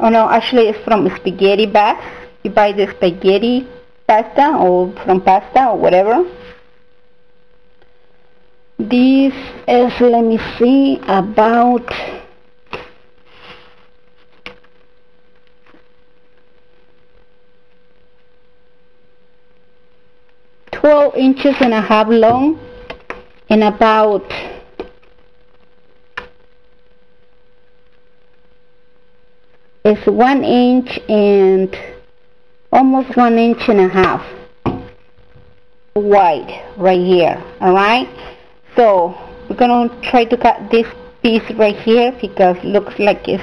oh no actually it's from spaghetti bags. You buy the spaghetti pasta or from pasta or whatever. This is let me see about twelve inches and a half long and about is one inch and almost one inch and a half wide right here alright so we're gonna try to cut this piece right here because looks like it's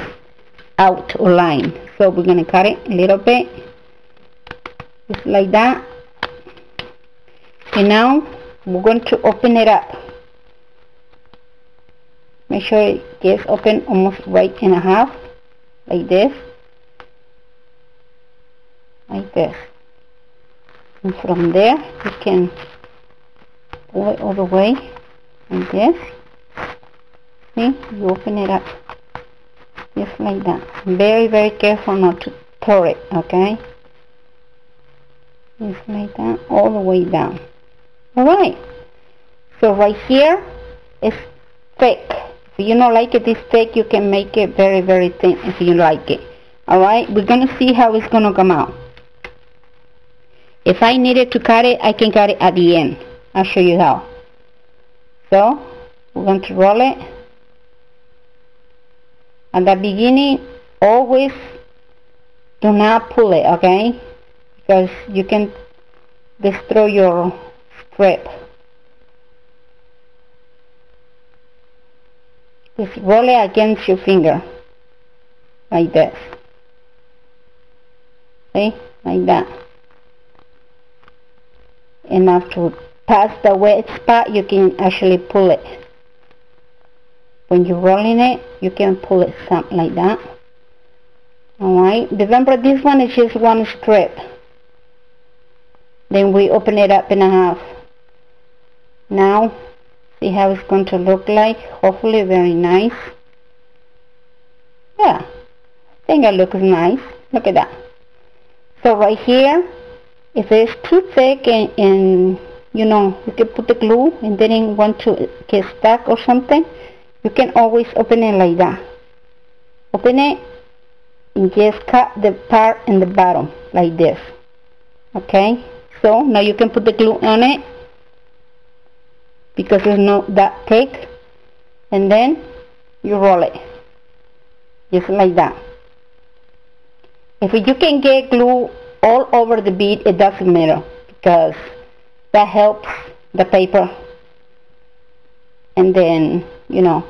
out of line. So we're gonna cut it a little bit just like that. And now we're going to open it up. Make sure it gets open almost right in a half like this. Like this. And from there you can pull it all the way like this. See? You open it up just like that. Very very careful not to tear it okay? Just like that all the way down. Alright so right here is thick you don't like it this thick, you can make it very, very thin if you like it. Alright, we're going to see how it's going to come out. If I needed to cut it, I can cut it at the end. I'll show you how. So, we're going to roll it. At the beginning, always do not pull it, okay? Because you can destroy your strip. Roll it against your finger. Like this. See? Like that. And after pass the wet spot, you can actually pull it. When you're rolling it, you can pull it something like that. Alright, remember this one is just one strip. Then we open it up in a half. Now, see how it's going to look like. Hopefully very nice. Yeah. I think it looks nice. Look at that. So right here if it's too thick and, and you know you can put the glue and then want to get stuck or something you can always open it like that. Open it and just cut the part in the bottom like this. Okay? So now you can put the glue on it because it's not that thick and then you roll it. Just like that. If you can get glue all over the bead it doesn't matter because that helps the paper. And then you know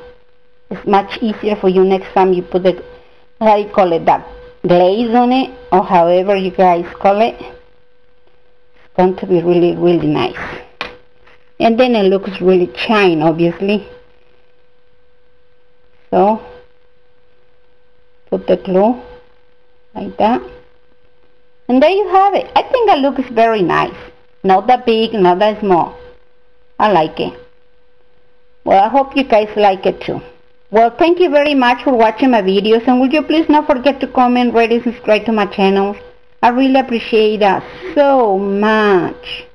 it's much easier for you next time you put the how you call it that glaze on it or however you guys call it. It's going to be really really nice and then it looks really shine obviously. So put the glue like that. And there you have it. I think it looks very nice. Not that big not that small. I like it. Well I hope you guys like it too. Well thank you very much for watching my videos and would you please not forget to comment rate and subscribe to my channel. I really appreciate that so much